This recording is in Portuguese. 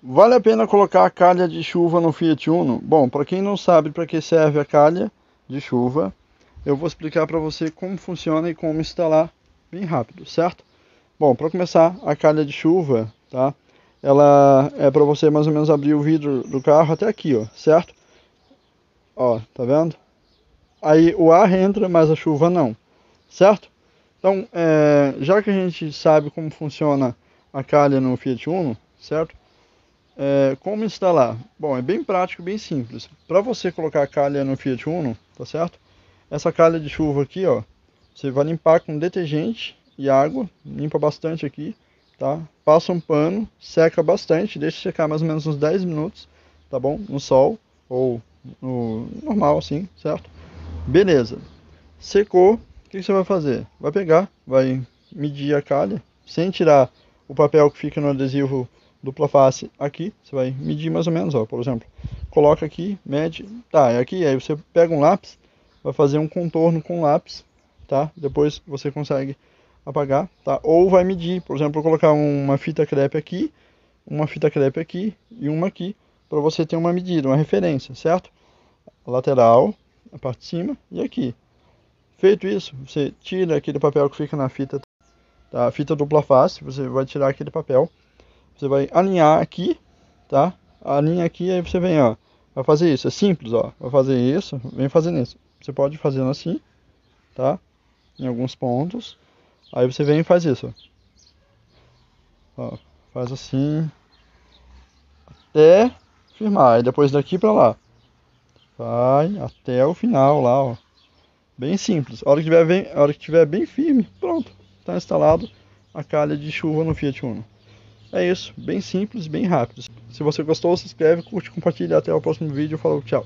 Vale a pena colocar a calha de chuva no Fiat Uno? Bom, para quem não sabe para que serve a calha de chuva, eu vou explicar para você como funciona e como instalar bem rápido, certo? Bom, para começar, a calha de chuva, tá? Ela é para você mais ou menos abrir o vidro do carro até aqui, ó, certo? Ó, tá vendo? Aí o ar entra, mas a chuva não, certo? Então, é, já que a gente sabe como funciona a calha no Fiat Uno, certo? É, como instalar? Bom, é bem prático, bem simples. Para você colocar a calha no Fiat Uno, tá certo? Essa calha de chuva aqui, ó, você vai limpar com detergente e água, limpa bastante aqui, tá? Passa um pano, seca bastante, deixa secar mais ou menos uns 10 minutos, tá bom? No sol ou no normal assim, certo? Beleza. Secou, o que você vai fazer? Vai pegar, vai medir a calha, sem tirar o papel que fica no adesivo dupla face aqui, você vai medir mais ou menos, ó, por exemplo, coloca aqui, mede, tá, é aqui, aí você pega um lápis, vai fazer um contorno com lápis, tá, depois você consegue apagar, tá, ou vai medir, por exemplo, colocar uma fita crepe aqui, uma fita crepe aqui e uma aqui, para você ter uma medida, uma referência, certo? Lateral, a parte de cima e aqui. Feito isso, você tira aquele papel que fica na fita, tá? a fita dupla face, você vai tirar aquele papel, você vai alinhar aqui, tá? Alinha aqui, aí você vem, ó, vai fazer isso, é simples, ó, vai fazer isso, vem fazendo isso. Você pode ir fazendo assim, tá? Em alguns pontos, aí você vem e faz isso, ó. faz assim, até firmar, e depois daqui pra lá, vai até o final lá, ó. Bem simples. A hora que tiver bem, a hora que tiver bem firme, pronto, está instalado a calha de chuva no Fiat Uno. É isso, bem simples, bem rápido. Se você gostou, se inscreve, curte, compartilha. Até o próximo vídeo. Falou, tchau.